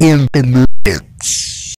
Entender